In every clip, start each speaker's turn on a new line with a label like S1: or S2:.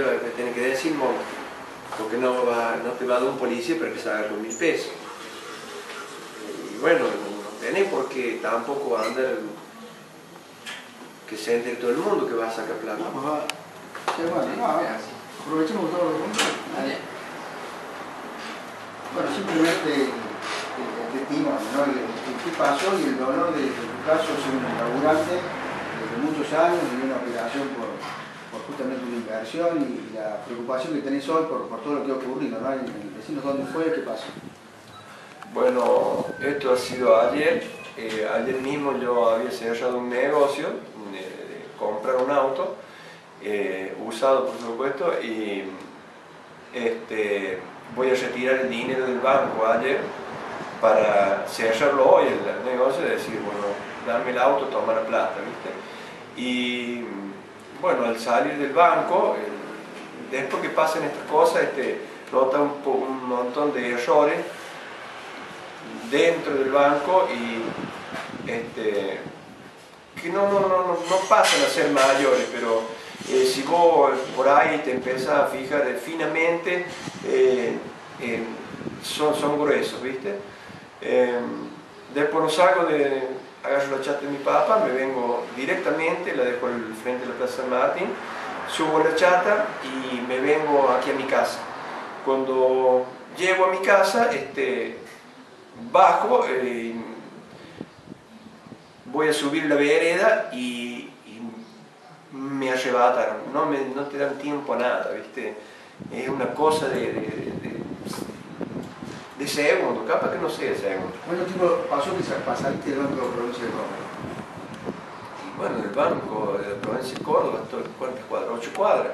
S1: me tiene que decir monto, porque no, va, no te va a dar un policía para que haga los mil pesos. Y bueno, no tenés por qué tampoco andar que se entere todo el mundo que va a sacar plata.
S2: No, pues va. Sí, bueno, no, a aprovechemos todo que
S3: Dale.
S2: Bueno, simplemente el, el testimonio, ¿no? El, el qué pasó y el dolor de, de tu caso ser un laburante desde muchos años y una operación por, justamente una inversión y, la preocupación que tenés hoy por, por todo lo que ha ocurrido, ¿no? Decinos dónde fue, qué pasó.
S1: Bueno, esto ha sido ayer. Eh, ayer mismo yo había cerrado un negocio de, de comprar un auto, eh, usado por supuesto, y este, voy a retirar el dinero del banco ayer para cerrarlo hoy el negocio y decir, bueno, dame el auto, toma la plata, ¿viste? Y bueno, al salir del banco, después que pasen estas cosas, este, un, montón de errores dentro del banco y este, que no, no, no, no, pasan a ser mayores, pero eh, si vos por ahí te empezás a fijar finamente, eh, son, son gruesos, ¿viste? Eh, después no salgo de, agarro la chata de mi papá, me vengo directamente, la dejo al frente de la Plaza San Martín, subo la chata y me vengo aquí a mi casa. Cuando llego a mi casa, este, bajo, eh, voy a subir la vereda y, y me arrebataron, no, me, no te dan tiempo a nada, ¿viste? Es una cosa de, de, de, de segundo, capaz que no sea de segundo.
S2: ¿Cuánto tiempo pasó que sa- pasaste del Banco de Provincia de Córdoba?
S1: Y bueno, el banco de la provincia de Córdoba, esto- ¿cuántas cuadras? ¿Ocho cuadras?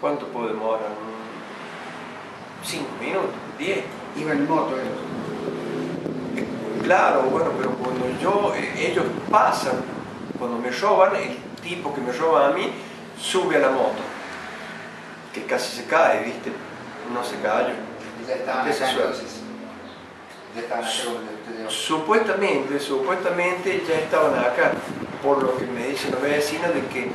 S1: ¿Cuánto puedo demorar? Mm, ¿Cinco minutos? ¿Diez?
S2: Iba en moto, ellos.
S1: Claro, bueno, pero cuando yo, eh, ellos pasan, cuando me roban, el tipo que me roba a mí sube a la moto, que casi se cae, ¿viste? No se cayó.
S3: Ya estaban
S1: Ese
S3: acá
S1: suelo.
S3: entonces. Ya estaban acá donde usted dio.
S1: Supuestamente, supuestamente ya estaban acá, por lo que me dicen los vecinos de que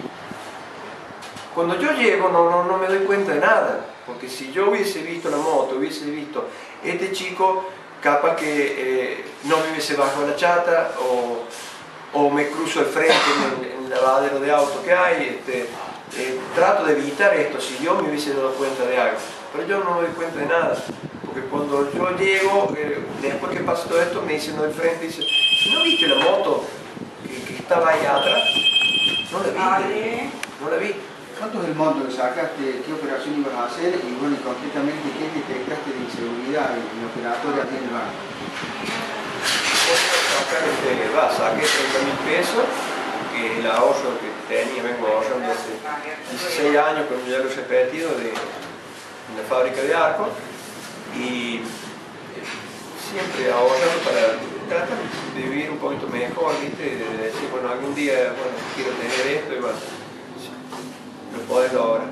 S1: cuando yo llego no, no, no me doy cuenta de nada, porque si yo hubiese visto la moto, hubiese visto este chico, capaz que eh, no me hubiese bajado la chata o, o me cruzo el frente en el, en el lavadero de auto que hay. Este, eh, trato de evitar esto, si yo me hubiese dado cuenta de algo, pero yo no me doy cuenta de nada, porque cuando yo llego, eh, después que pasa todo esto, me dicen del frente, dice, ¿no viste la moto que, que estaba ahí atrás? No la vi, no la vi.
S2: ¿Cuánto es el monto que sacaste? ¿Qué operación ibas a hacer? Y bueno, y concretamente, ¿qué detectaste de inseguridad en en operatoria aquí en el banco?
S1: Acá este, va, saqué 30 mil pesos, que es el ahorro que tenía, vengo ahorrando hace 16 años, como ya lo he repetido, de, en la fábrica de arcos, y eh, siempre ahorrando para tratar de vivir un poquito mejor, ¿viste? De, de decir, bueno, algún día, bueno, quiero tener esto, y bueno, lo podés lograr.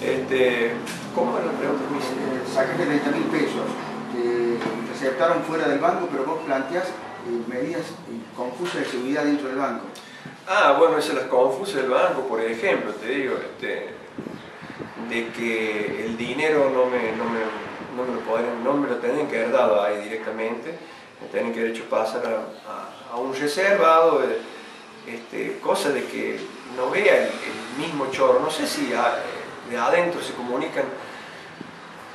S1: Este, ¿Cómo me hiciste?
S2: Eh, sacaste 30 mil pesos, que te aceptaron fuera del banco, pero vos planteás eh, medidas confusas de seguridad dentro del banco.
S1: Ah, bueno, esas las confusas del banco, por ejemplo, te digo, este, de que el dinero no me, no me, no me lo podrían- no me lo tenían que haber dado ahí directamente, me tenían que haber hecho pasar a, un reservado, eh, este, cosa de que no vea el, mismo chorro, no sé si de adentro se comunican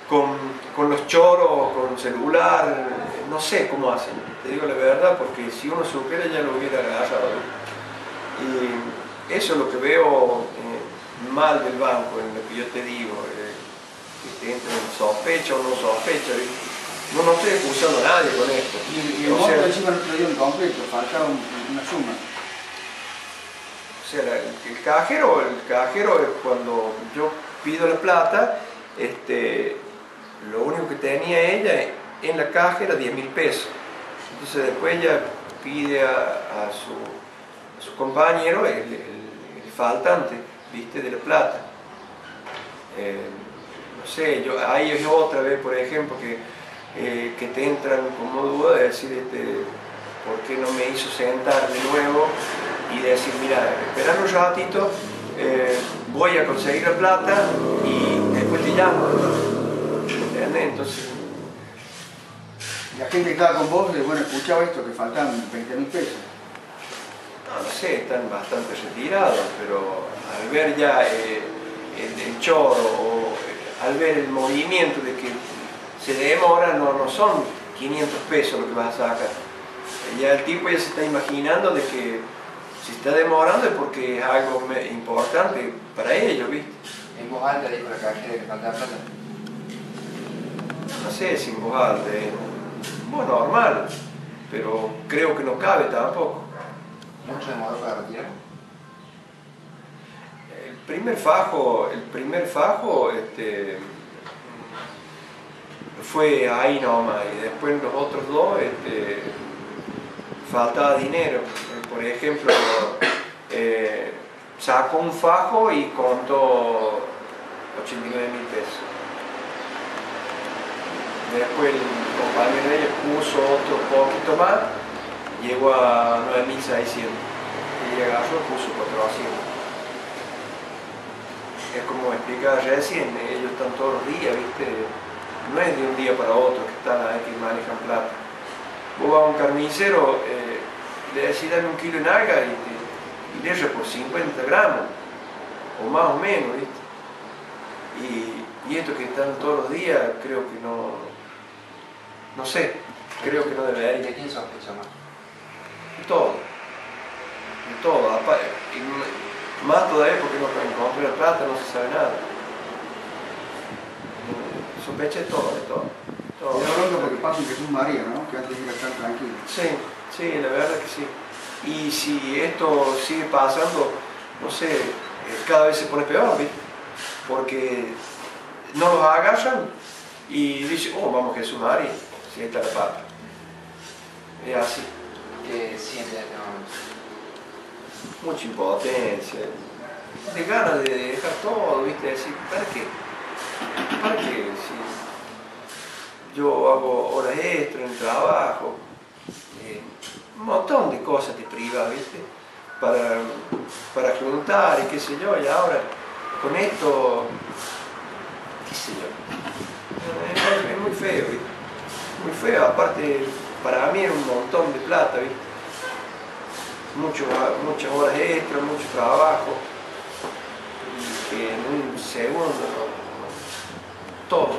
S1: con, con los choros, con celular, no sé cómo hacen, te digo la verdad, porque si uno supiera ya lo hubiera agarrado. Y eso es lo que veo mal del banco, en lo que yo te digo, eh, que te entran en sospecha o no sospecha. No, no estoy acusando a nadie con esto.
S2: Y, y el monto encima no te lo dieron completo, faltaba un- una suma.
S1: O sea, la- el cajero, el cajero es cuando yo pido la plata, este, lo único que tenía ella en la caja era 10 mil pesos. Entonces después ella pide a, a su, a su compañero el, el- el faltante, viste, de la plata. Eh, no sé, yo, ahí es otra vez, por ejemplo, que, eh, que te entran como duda de decir, este, ¿por qué no me hizo sentar de nuevo y decir, mira, esperar un ratito eh, voy a conseguir la plata y después te llamo. ¿Entendés? Entonces,
S2: La gente que estaba con vos, bueno, escuchaba esto, que faltaban 20 mil pesos.
S1: No, sé, están bastante retirados, pero al ver ya eh, el, el choro o eh, al ver el movimiento de que se demora, no, no son 500 pesos lo que vas a sacar. Eh, Ya el tipo ya se está imaginando de que si está demorando es porque es algo importante para ellos, ¿viste?
S3: En voz alta dijo la cajera que faltaba plata.
S1: No sé si en voz alta, es bueno, normal, pero creo que no cabe tampoco.
S3: Mucho demoró para.
S1: El primer fajo, el primer fajo este, fue ahí nomás y después los otros dos este, faltaba dinero. Por ejemplo, eh, sacó un fajo y contó 89 mil pesos. Después el compañero de ella puso otro poquito más, llegó a 9.600 y y puso 400 es como explicaba recién, ellos están todos los días, ¿viste? No es de un día para otro que están ahí que manejan plata. Vos vas a un carnicero, eh, le decís dame un kilo de naga y, y le por 50 gramos, o más o menos, ¿viste? Y, y estos que están todos los días, creo que no, no sé, creo que no debería.
S3: ¿De quién sospecha más?
S1: De todo. De todo. y más todavía porque no encontré la plata, no se sabe nada. Sospecha de todo, de todo. todo.
S2: Y hablando porque pasa en Jesús María, ¿no? Que antes era tan tranquilo.
S1: Sí, sí, la verdad que sí. Y si esto sigue pasando, no sé, eh, cada vez se pone peor, ¿viste? Porque no los agarran y dicen, oh, vamos Jesús María, si ahí está la plata. Es así.
S3: ¿Qué siente en este
S1: mucha impotencia, de ganas de dejar todo, ¿viste? Decir, ¿para qué? ¿Para qué? Si yo hago horas extras en el trabajo, eh, un montón de cosas te privas, ¿viste? Para, para juntar y qué sé yo, y ahora con esto, qué sé yo, es, es muy feo, ¿viste? Muy feo, aparte para mí era un montón de plata, ¿viste? mucho, muchas horas extras, mucho trabajo, y que en un segundo todo,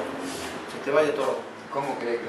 S1: se te vaya todo.
S3: ¿Cómo cree que